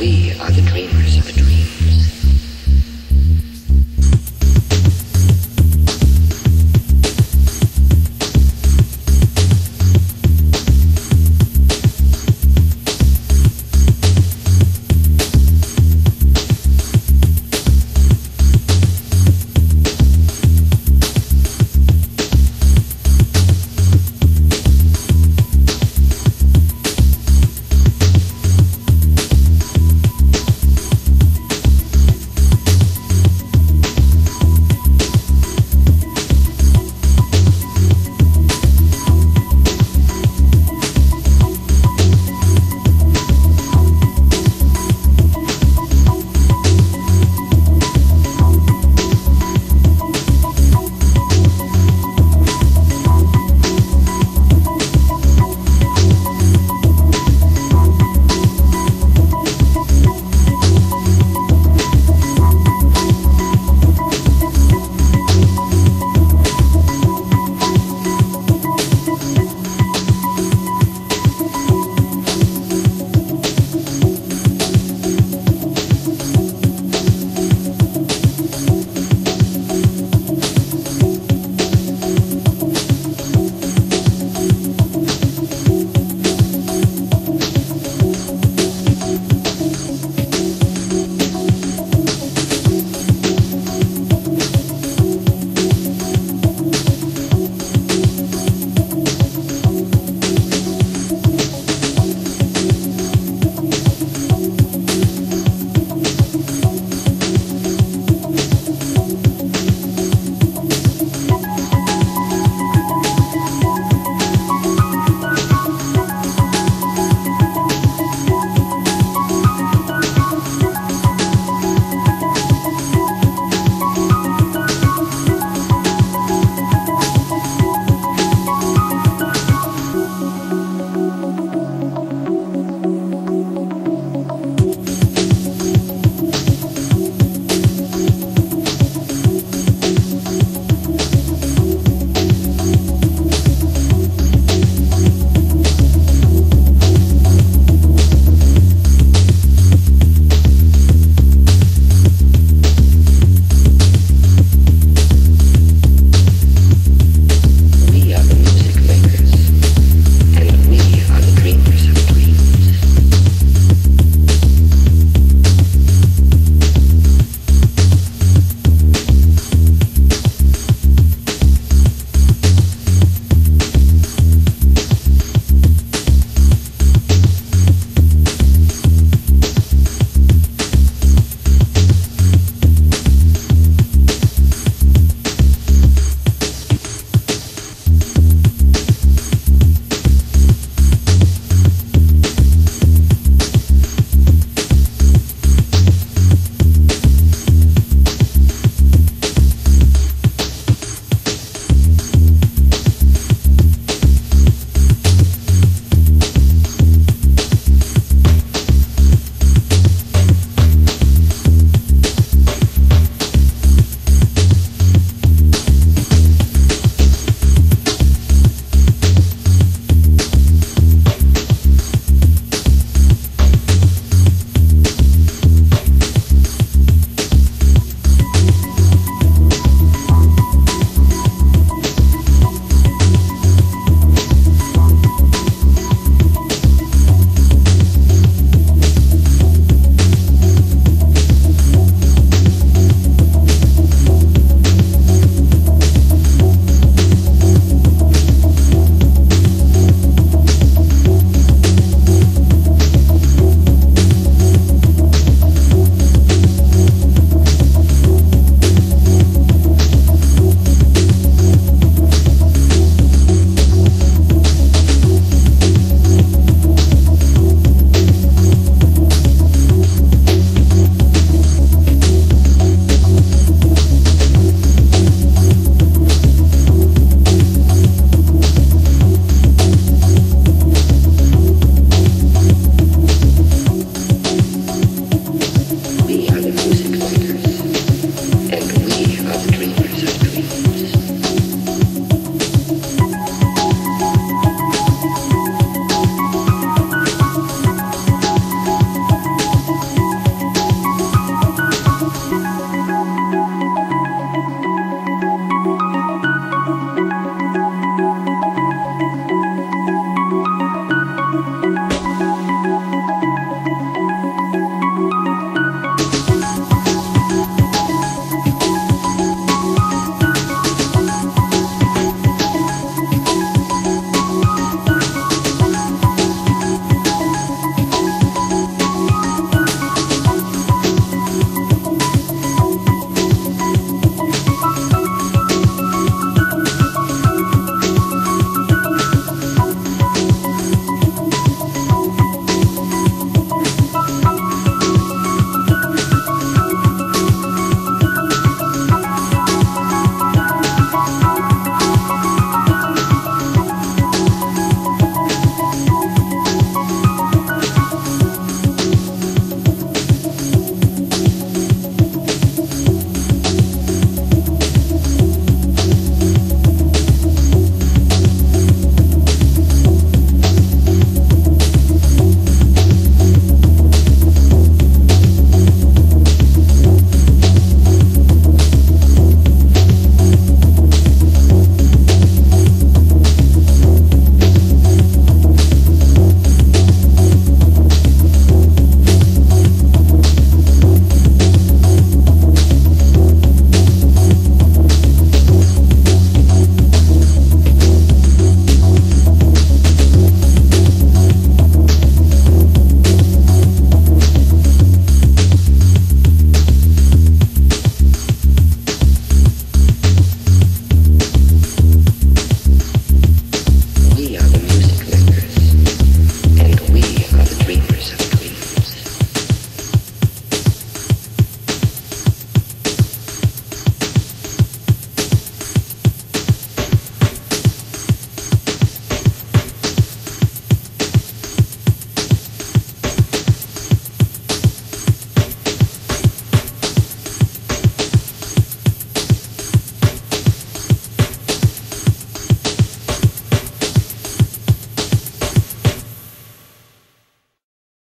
We are the dream.